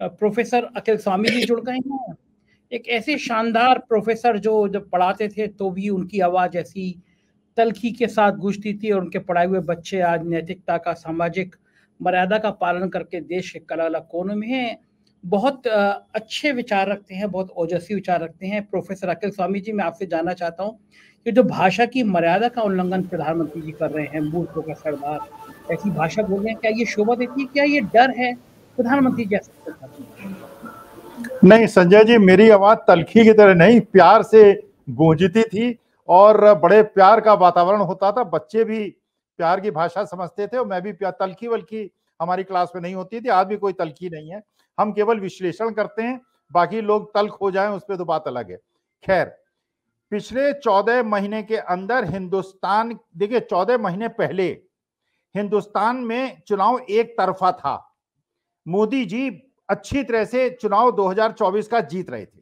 Professor अखिल स्वामी जी जुड़ गए हैं। एक ऐसे शानदार प्रोफेसर जो जब पढ़ाते थे तो भी उनकी आवाज़ ऐसी तलखी के साथ गूंजती थी और उनके पढ़ाए हुए बच्चे आज नैतिकता का, सामाजिक मर्यादा का पालन करके देश के कला अलग कोनों में हैं। बहुत अच्छे विचार रखते हैं, बहुत ओजस्वी विचार रखते हैं। प्रोफेसर अखिल स्वामी जी, मैं आपसे जानना चाहता हूँ कि जो भाषा की मर्यादा का उल्लंघन प्रधानमंत्री जी कर रहे हैं, मूर्खों का सरदार, ऐसी भाषा बोल रहे हैं, क्या ये शोभा देती है, क्या ये डर है? प्रधानमंत्री जी नहीं, संजय जी, मेरी आवाज़ तलखी की तरह नहीं, प्यार से गूंजती थी और बड़े प्यार का वातावरण होता था। बच्चे भी प्यार की भाषा समझते थे और मैं भी प्यार, तलखी वल्की हमारी क्लास में नहीं होती थी। आज भी कोई तलखी नहीं है। हम केवल विश्लेषण करते हैं, बाकी लोग तल्ख हो जाएँ, उस पर तो बात अलग है। खैर, पिछले चौदह महीने के अंदर हिंदुस्तान, देखिए, चौदह महीने पहले हिंदुस्तान में चुनाव एक तरफा था। मोदी जी अच्छी तरह से चुनाव 2024 का जीत रहे थे।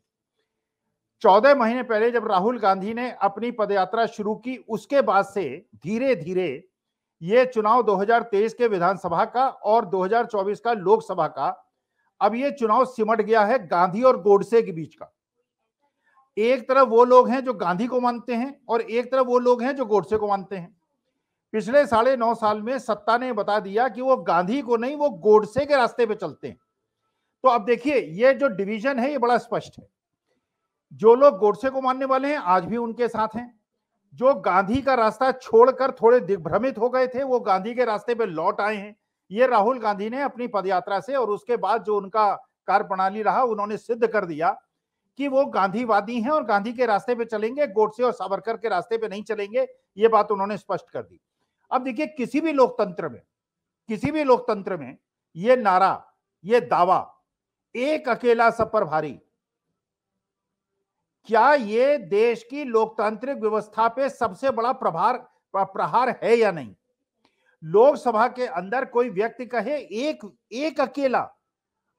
चौदह महीने पहले जब राहुल गांधी ने अपनी पदयात्रा शुरू की, उसके बाद से धीरे धीरे ये चुनाव 2023 के विधानसभा का और 2024 का लोकसभा का, अब ये चुनाव सिमट गया है गांधी और गोडसे के बीच का। एक तरफ़ वो लोग हैं जो गांधी को मानते हैं और एक तरफ़ वो लोग हैं जो गोडसे को मानते हैं। पिछले साढ़े नौ साल में सत्ता ने बता दिया कि वो गांधी को नहीं, वो गोडसे के रास्ते पे चलते हैं। तो अब देखिए, ये जो डिवीज़न है, ये बड़ा स्पष्ट है। जो लोग गोडसे को मानने वाले हैं, आज भी उनके साथ हैं। जो गांधी का रास्ता छोड़कर थोड़े दिग्भ्रमित हो गए थे, वो गांधी के रास्ते पे लौट आए हैं। ये राहुल गांधी ने अपनी पदयात्रा से और उसके बाद जो उनका कार्य प्रणाली रहा, उन्होंने सिद्ध कर दिया कि वो गांधीवादी हैं और गांधी के रास्ते पे चलेंगे, गोडसे और सावरकर के रास्ते पे नहीं चलेंगे, ये बात उन्होंने स्पष्ट कर दी। अब देखिए, किसी भी लोकतंत्र में, किसी भी लोकतंत्र में ये नारा, ये दावा, एक अकेला सब पर भारी। क्या ये देश की लोकतांत्रिक व्यवस्था पे सबसे बड़ा प्रभार, प्रहार है या नहीं? लोकसभा के अंदर कोई व्यक्ति कहे, एक एक अकेला,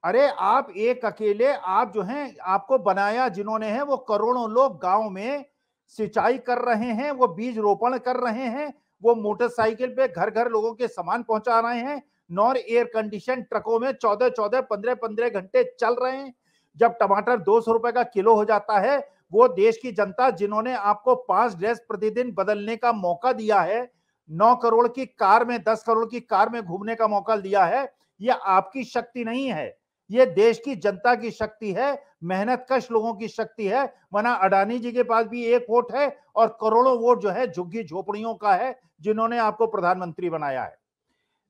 अरे आप एक अकेले, आप जो हैं, आपको बनाया जिन्होंने है, वो करोड़ों लोग गाँव में सिंचाई कर रहे हैं, वो बीज रोपण कर रहे हैं वो मोटरसाइकिल पे घर घर लोगों के सामान पहुँचा रहे हैं, नॉन एयर कंडीशन ट्रकों में चौदह चौदह पंद्रह पंद्रह घंटे चल रहे हैं। जब टमाटर दो सौ रुपए का किलो हो जाता है, वो देश की जनता जिन्होंने आपको पाँच ड्रेस प्रतिदिन बदलने का मौका दिया है, नौ करोड़ की कार में, दस करोड़ की कार में घूमने का मौका दिया है यह आपकी शक्ति नहीं है। ये देश की जनता की शक्ति है, मेहनत कश लोगों की शक्ति है। वरना अडानी जी के पास भी एक वोट है और करोड़ों वोट जो है झुग्गी झोपड़ियों का है जिन्होंने आपको प्रधानमंत्री बनाया है।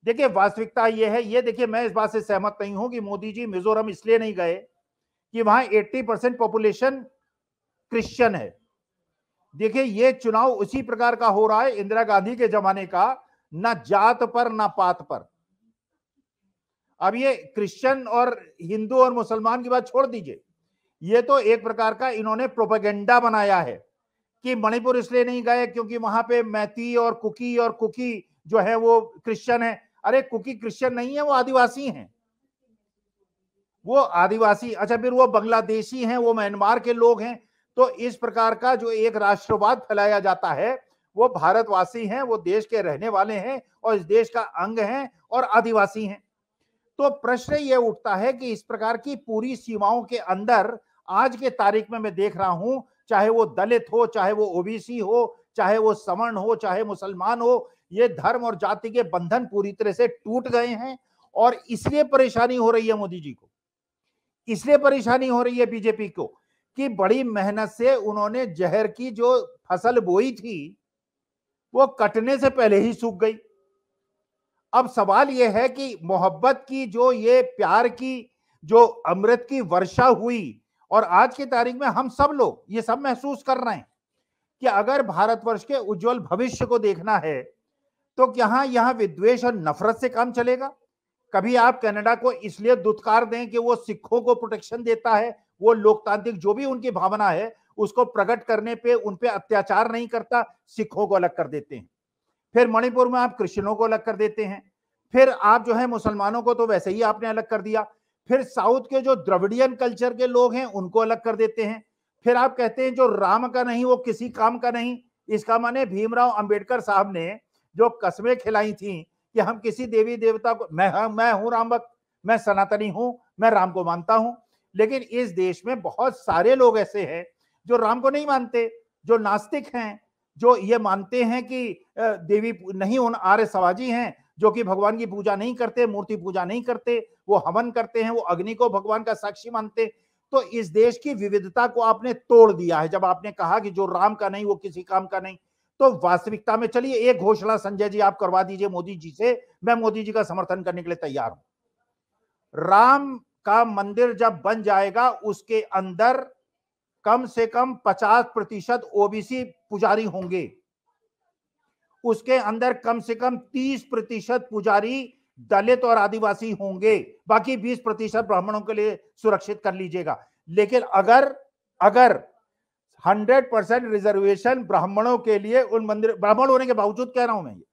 देखिए, वास्तविकता ये है, ये देखिए, मैं इस बात से सहमत नहीं हूँ कि मोदी जी मिजोरम इसलिए नहीं गए कि वहाँ 80 परसेंट पॉपुलेशन क्रिश्चियन है। देखिए, ये चुनाव उसी प्रकार का हो रहा है इंदिरा गांधी के जमाने का, ना जात पर, ना पात पर। अब ये क्रिश्चियन और हिंदू और मुसलमान की बात छोड़ दीजिए। ये तो एक प्रकार का इन्होंने प्रोपेगेंडा बनाया है कि मणिपुर इसलिए नहीं गए क्योंकि वहाँ पे मैती और कुकी और कुकी जो है वो क्रिश्चियन है। अरे कुकी क्रिश्चियन नहीं है, वो आदिवासी हैं। वो आदिवासी अच्छा फिर वो बांग्लादेशी हैं, वो म्यांमार के लोग हैं। तो इस प्रकार का जो एक राष्ट्रवाद फैलाया जाता है, वो भारतवासी हैं, वो देश के रहने वाले हैं और इस देश का अंग हैं और आदिवासी हैं। तो प्रश्न ये उठता है कि इस प्रकार की पूरी सीमाओं के अंदर आज के तारीख में मैं देख रहा हूँ, चाहे वो दलित हो, चाहे वो ओबीसी हो, चाहे वो समर्ण हो, चाहे मुसलमान हो, ये धर्म और जाति के बंधन पूरी तरह से टूट गए हैं और इसलिए परेशानी हो रही है मोदी जी को। इसलिए परेशानी हो रही है बीजेपी को कि बड़ी मेहनत से उन्होंने जहर की जो फ़सल बोई थी, वो कटने से पहले ही सूख गई। अब सवाल यह है कि मोहब्बत की जो ये प्यार की, जो अमृत की वर्षा हुई और आज की तारीख में हम सब लोग ये सब महसूस कर रहे हैं कि अगर भारतवर्ष के उज्जवल भविष्य को देखना है तो यहाँ यहाँ विद्वेश और नफरत से काम चलेगा। कभी आप कनाडा को इसलिए दुत्कार दें कि वो सिखों को प्रोटेक्शन देता है, वो लोकतांत्रिक जो भी उनकी भावना है, उसको प्रकट करने पे, उन पे अत्याचार नहीं करता, सिखों को अलग कर देते हैं। फिर मणिपुर में आप क्रिश्चियनों को अलग कर देते हैं। फिर आप जो है मुसलमानों को तो वैसे ही आपने अलग कर दिया। फिर साउथ के जो द्रविडियन कल्चर के लोग हैं, उनको अलग कर देते हैं। फिर आप कहते हैं जो राम का नहीं, वो किसी काम का नहीं, इसका माने भीमराव अंबेडकर साहब ने जो कस्में खिलाई थी कि हम किसी देवी देवता को, मैं मैं हूँ राम भक्त, मैं सनातनी हूँ, मैं राम को मानता हूँ। लेकिन इस देश में बहुत सारे लोग ऐसे हैं जो राम को नहीं मानते, जो नास्तिक हैं जो ये मानते हैं कि देवी नहीं, उन आर्य सवाजी हैं, जो कि भगवान की पूजा नहीं करते, मूर्ति पूजा नहीं करते, वो हवन करते हैं, वो अग्नि को भगवान का साक्षी मानते। तो इस देश की विविधता को आपने तोड़ दिया है, जब आपने कहा कि जो राम का नहीं, वो किसी काम का नहीं। तो वास्तविकता में चलिए, एक घोषणा संजय जी, आप करवा दीजिए मोदी जी से, मैं मोदी जी का समर्थन करने के लिए तैयार हूँ। राम का मंदिर जब बन जाएगा, उसके अंदर कम से कम 50 प्रतिशत ओबीसी पुजारी होंगे। उसके अंदर कम से कम 30 प्रतिशत पुजारी दलित और आदिवासी होंगे। बाकी 20 प्रतिशत ब्राह्मणों के लिए सुरक्षित कर लीजिएगा। लेकिन अगर अगर 100 परसेंट रिजर्वेशन ब्राह्मणों के लिए उन मंदिर, ब्राह्मण होने के बावजूद कह रहा हूँ मैं ये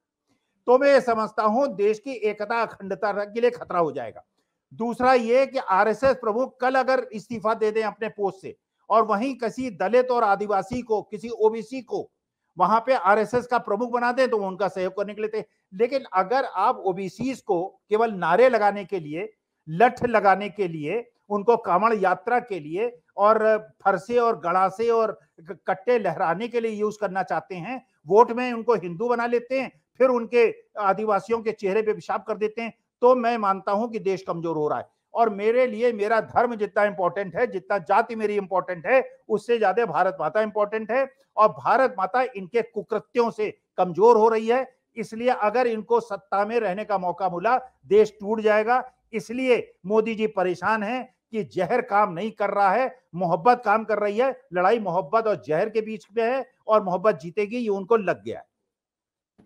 तो मैं ये समझता हूँ देश की एकता अखंडता के लिए खतरा हो जाएगा। दूसरा ये कि आरएसएस प्रमुख कल अगर इस्तीफा दे दें अपने पोस्ट से और वहीं किसी दलित और आदिवासी को, किसी ओबीसी को वहाँ पे आरएसएस का प्रमुख बना दें तो वो उनका सहयोग करने के लिए लेकिन अगर आप ओबीसी को केवल नारे लगाने के लिए, लठ लगाने के लिए, उनको कामण यात्रा के लिए और फरसे और गड़ासे और कट्टे लहराने के लिए यूज़ करना चाहते हैं, वोट में उनको हिंदू बना लेते हैं, फिर उनके आदिवासियों के चेहरे पे पेशाब कर देते हैं तो मैं मानता हूँ कि देश कमज़ोर हो रहा है। और मेरे लिए मेरा धर्म जितना इंपॉर्टेंट है, जितना जाति मेरी इंपॉर्टेंट है, उससे ज़्यादा भारत माता इंपॉर्टेंट है और भारत माता इनके कुकृत्यों से कमज़ोर हो रही है। इसलिए अगर इनको सत्ता में रहने का मौका मिला, देश टूट जाएगा। इसलिए मोदी जी परेशान हैं कि जहर काम नहीं कर रहा है, मोहब्बत काम कर रही है। लड़ाई मोहब्बत और जहर के बीच में है और मोहब्बत जीतेगी, ये उनको लग गया।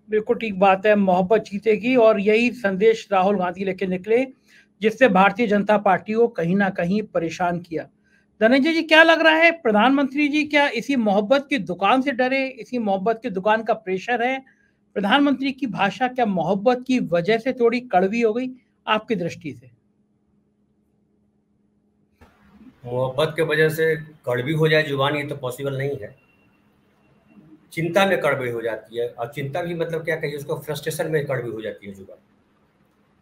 बिल्कुल ठीक बात है, मोहब्बत जीतेगी और यही संदेश राहुल गांधी लेके निकले। जिससे भारतीय जनता पार्टी को कहीं ना कहीं परेशान किया। धनंजय जी, क्या लग रहा है, प्रधानमंत्री जी, क्या इसी मोहब्बत की दुकान से डरे, इसी मोहब्बत की दुकान का प्रेशर है? प्रधानमंत्री की भाषा, क्या मोहब्बत की वजह से थोड़ी कड़वी हो गई आपकी दृष्टि से? मोहब्बत के वजह से कड़वी हो जाए ज़ुबान, ये तो पॉसिबल नहीं है। चिंता में कड़वी हो जाती है। और चिंता भी मतलब क्या कहिए, उसको फ्रस्ट्रेशन में कड़वी हो जाती है ज़ुबान।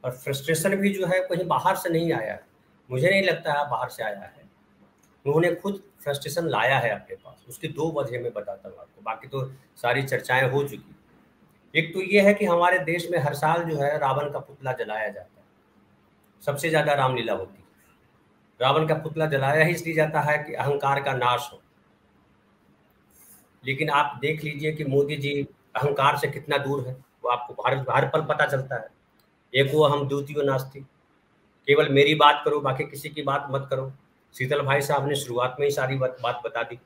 और फ्रस्ट्रेशन भी जो है कहीं बाहर से नहीं आया है। मुझे नहीं लगता है बाहर से आया है। उन्होंने खुद फ्रस्ट्रेशन लाया है अपने पास। उसकी दो वजह मैं बताता हूँ आपको। बाकी तो सारी चर्चाएँ हो चुकी एक तो ये है कि हमारे देश में हर साल जो है रावण का पुतला जलाया जाता है। सबसे ज़्यादा रामलीला होती है। रावण का पुतला जलाया ही इसलिए जाता है कि अहंकार का नाश हो। लेकिन आप देख लीजिए कि मोदी जी अहंकार से कितना दूर है। वो आपको हर हर पल पता चलता है। एक वो हम द्वितीय नास्ती। केवल मेरी बात करो बाकी किसी की बात मत करो। शीतल भाई साहब ने शुरुआत में ही सारी बात, बात बता दी।